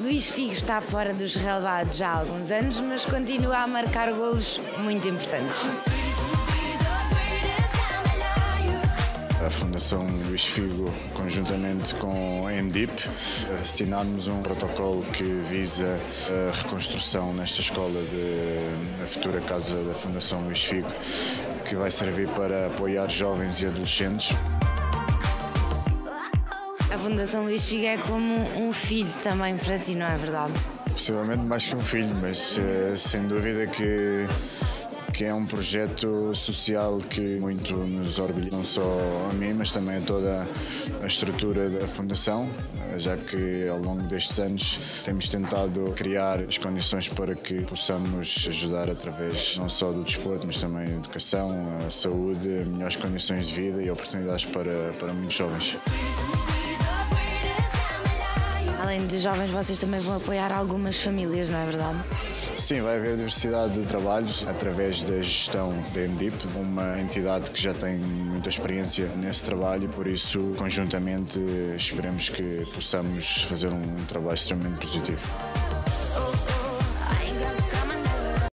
Luís Figo está fora dos relevados já há alguns anos, mas continua a marcar golos muito importantes. A Fundação Luís Figo, conjuntamente com a MDIP, assinarmos um protocolo que visa a reconstrução nesta escola de a futura casa da Fundação Luís Figo, que vai servir para apoiar jovens e adolescentes. A Fundação Luís Figo é como um filho também para ti, não é verdade? Possivelmente mais que um filho, mas eh, sem dúvida que que é um projeto social que muito nos orgulha, não só a mim, mas também a toda a estrutura da Fundação, já que ao longo destes anos temos tentado criar as condições para que possamos ajudar através não só do desporto, mas também a educação, a saúde, melhores condições de vida e oportunidades para, para muitos jovens. Além de jovens, vocês também vão apoiar algumas famílias, não é verdade? Sim, vai haver diversidade de trabalhos através da gestão da MDIP, uma entidade que já tem muita experiência nesse trabalho, por isso, conjuntamente, esperemos que possamos fazer um trabalho extremamente positivo.